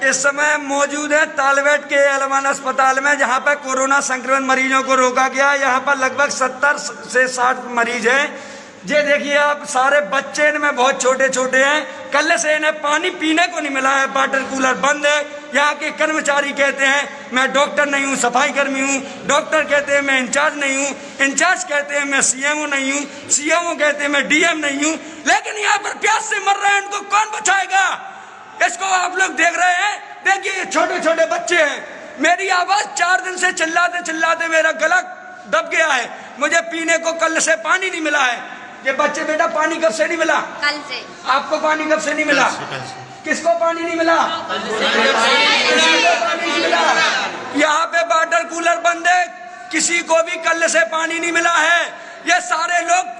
इस समय मौजूद है तालवेट के एलवान अस्पताल में, जहाँ पर कोरोना संक्रमण मरीजों को रोका गया। यहाँ पर लगभग सत्तर से साठ मरीज़ हैं। ये देखिए आप, सारे बच्चे इनमें बहुत छोटे छोटे हैं। कल से इन्हें पानी पीने को नहीं मिला है। वाटर कूलर बंद है। यहाँ के कर्मचारी कहते हैं, मैं डॉक्टर नहीं हूँ सफ़ाई कर्मी हूँ। डॉक्टर कहते हैं, मैं इंचार्ज नहीं हूँ। इंचार्ज कहते हैं, मैं सीएमओ नहीं हूँ। सीएमओ कहते हैं, मैं डीएम नहीं हूँ। लेकिन यहाँ पर प्यास से मर रहे हैं। इनको कौन आप लोग देख रहे हैं? देखिए ये छोटे छोटे बच्चे हैं। मेरी आवाज़ चार दिन से चिल्लाते चिल्लाते मेरा गला दब गया है। मुझे पीने को कल से पानी नहीं मिला है। ये बच्चे बेटा पानी कब से नहीं मिला? कल से। आपको पानी कब से नहीं मिला? किसको पानी नहीं मिला? पानी नहीं मिला? यहाँ पे वाटर कूलर बंद है। किसी को भी कल से पानी नहीं मिला है। ये सारे लोग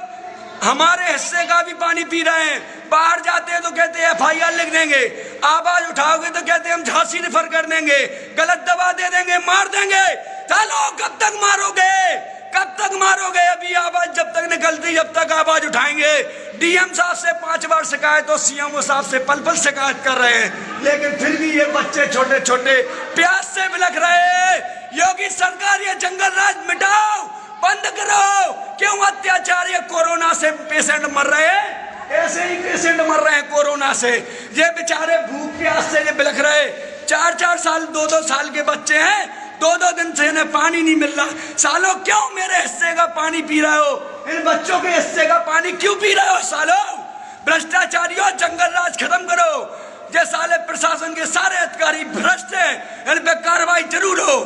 हमारे हिस्से का भी पानी पी रहे हैं। बाहर जाते हैं तो कहते हैं एफ़ आई आर लिख देंगे। आवाज़ उठाओगे तो कहते हम झांसी रिफर कर देंगे, गलत दवा दे देंगे, मार देंगे। चलो, कब तक मारोगे? कब तक मारोगे? अभी आवाज़ जब तक निकलती, जब तक आवाज़ उठाएँगे। डीएम साहब से पाँच बार शिकायत और सीएमओ साहब से पल पल शिकायत कर रहे हैं। लेकिन फिर भी ये बच्चे छोटे छोटे प्यास से बिलख रहे हैं। योगी सरकार, ये जंगल राज मिटाओ, बंद करो। क्यों अत्याचार ये कोरोना से पेशेंट मर रहे हैं? ऐसे ही पेशेंट मर रहे हैं कोरोना से। ये बेचारे भूख प्यास से ये बिलख रहे। चार चार साल, दो दो साल के बच्चे हैं। दो दो दिन से इन्हें पानी नहीं मिल रहा। सालों क्यों मेरे हिस्से का पानी पी रहे हो? इन बच्चों के हिस्से का पानी क्यों पी रहे हो सालों? भ्रष्टाचारियों जंगल राज खत्म करो। साले प्रशासन के सारे अधिकारी भ्रष्ट हैं। इन पे कार्रवाई ज़रूर हो।